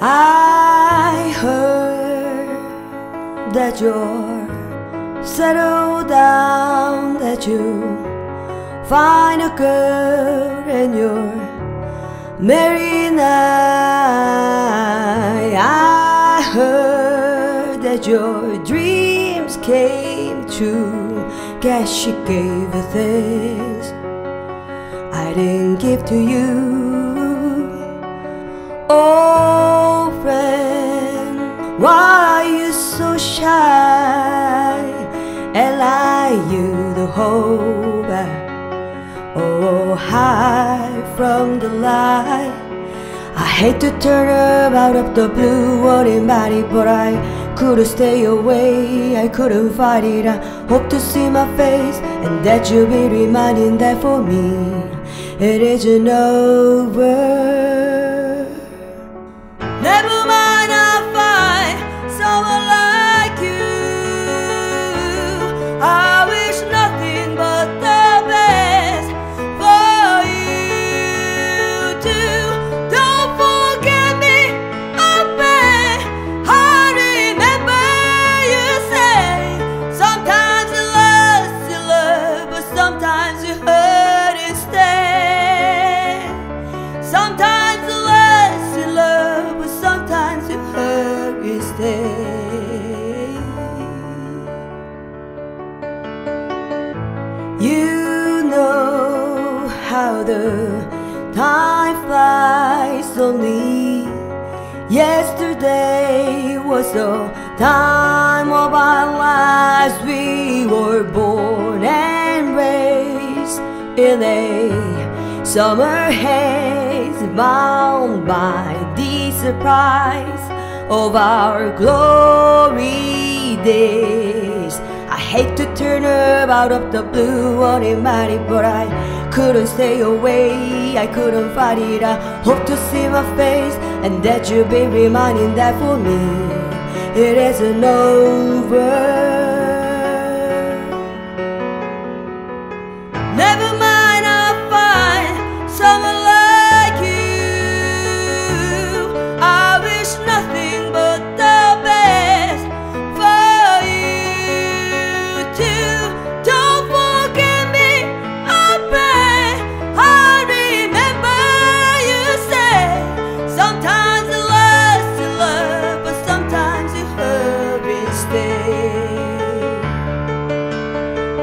I heard that you're settled down, that you find a girl and you're married now. I heard that your dreams came true. Guess she gave you things I didn't give to you. Oh, why are you so shy? And you the hope. Oh, hide from the light. I hate to turn up out of the blue on anybody, but I couldn't stay away. I couldn't fight it. I hope to see my face and that you'll be reminding that for me it isn't over. You know how the time flies only. Yesterday was the time of our lives. We were born and raised in a summer haze, bound by the surprise of our glory days. I hate to turn up out of the blue on anybody, but I couldn't stay away. I couldn't fight it. I hope to see my face and that you'll be reminding that for me it isn't over.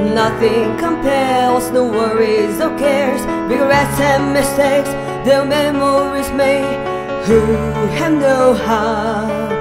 Nothing compels, no worries or cares, regrets and mistakes, the memories made. Who have know how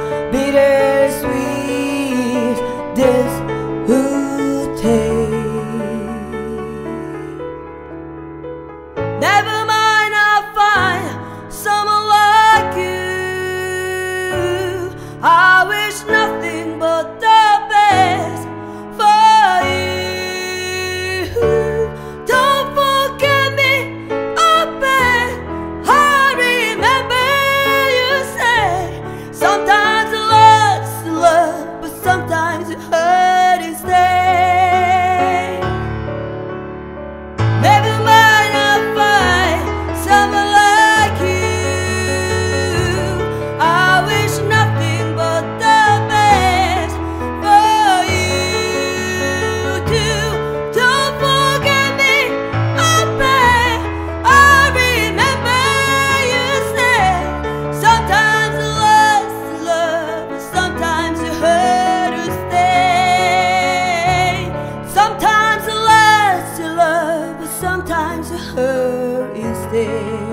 ter.